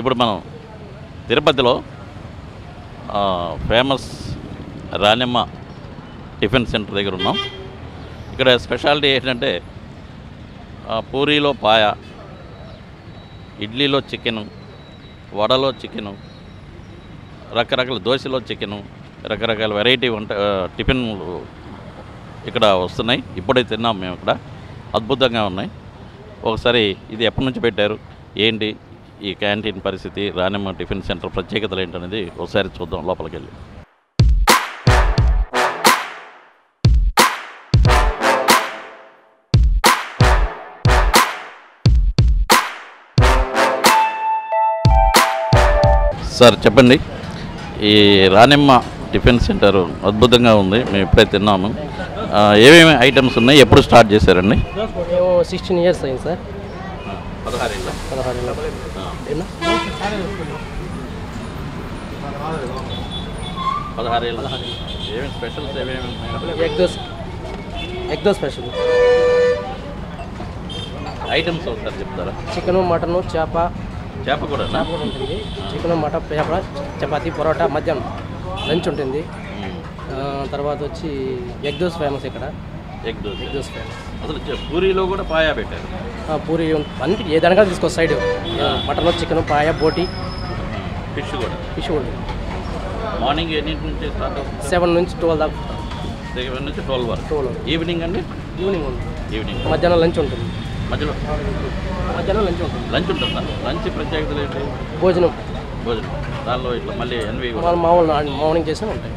ఇప్పుడు మనం తిరుపతిలో ఫేమస్ రాణిమ్మ టిఫిన్ సెంటర్ దగ్గర ఉన్నాం. ఇక్కడ స్పెషాలిటీ ఏంటంటే పూరీలో పాయ ఇడ్లీలో చికెను వడలో చికెను రకరకాల దోశలో చికెను రకరకాల వెరైటీ వంట టిఫిన్లు ఇక్కడ వస్తున్నాయి. ఇప్పుడే తిన్నాం మేము ఇక్కడ అద్భుతంగా ఉన్నాయి. ఒకసారి ఇది ఎప్పటి నుంచి పెట్టారు? ఏంటి? ఈ క్యాంటీన్ పరిస్థితి రానిమ్మ టిఫిన్ సెంటర్ ప్రత్యేకతలు ఏంటనేది ఒకసారి చూద్దాం లోపలికి వెళ్ళి సార్ చెప్పండి. ఈ రానిమ్మ టిఫిన్ సెంటర్ అద్భుతంగా ఉంది. మేము ఇప్పుడే తిన్నాము. ఏమేమి ఐటమ్స్ ఉన్నాయి? ఎప్పుడు స్టార్ట్ చేశారండి? సిక్స్టీన్ ఇయర్స్ అయింది సార్. ఏమేమి స్పెషల్స్ ఏమేమి egg dosa egg dosa special. Items ఒకసారి చెప్తారా? చికెను మటను చేప. చేప కూడా చేప కూడా ఉంటుంది. చికెను మటన్ చేప చపాతీ పొరోటా మధ్యాహ్నం. లంచ్ ఉంటుంది. తర్వాత వచ్చి ఎగ్ దోస్ ఫేమస్ ఇక్కడ. Egg dosa. Egg dosa famous అసలు పూరీలో కూడా పాయా పెట్టారు. పూరి అన్నిటి ఏ దానికైనా తీసుకో సైడ్. మటన్ చికెన్ పాయ బోటి. ఫిష్ కూడా. ఫిష్ ఉంటుంది మార్నింగ్ ఎన్నింటి నుంచి స్టార్ట్ అవుతుంది? సెవెన్ నుంచి ట్వెల్వ్ దాకా. సెవెన్ నుంచి ట్వెల్వ్ వరకు. ట్వెల్వ్ ఈవినింగ్ అండి? ఈవినింగ్ ఉంటుంది ఈవినింగ్. మధ్యాహ్నం లంచ్ ఉంటుంది. మధ్యలో? మధ్యాహ్నం లంచ్ ఉంటుంది. లంచ్ ఉంటుందా? లంచ్ ప్రత్యేకతలు ఏంటి? భోజనం. భోజనం. దానిలో ఇట్లా మళ్ళీ ఎన్వి కూడా? మామూలు మార్నింగ్ చేసినా ఉంటాయి.